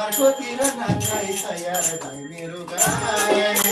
अर्को तिर नाच्दै तयार भयो मेरो गायक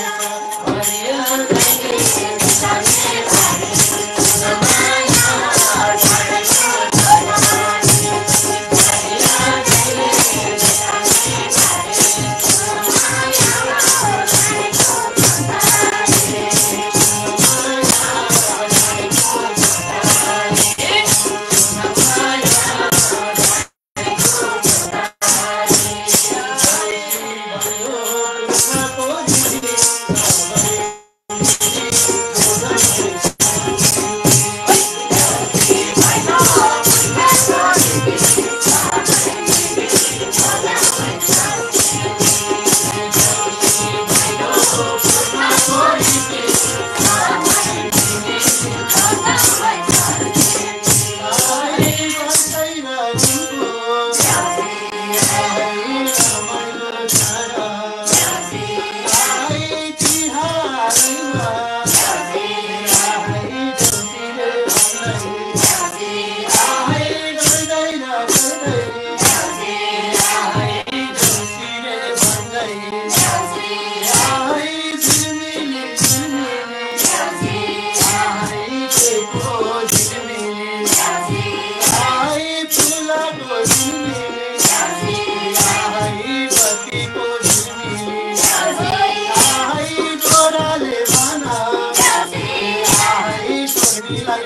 Yes.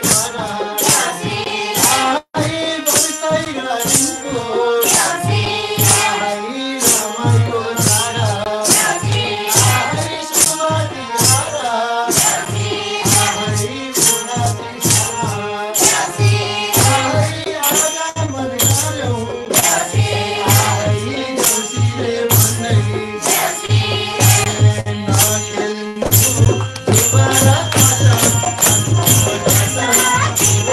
Nice.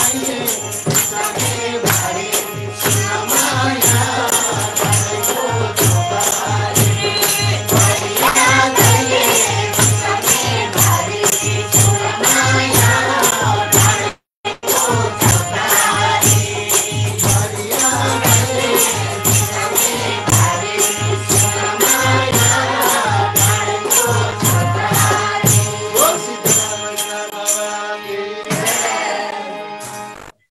i'm Yes.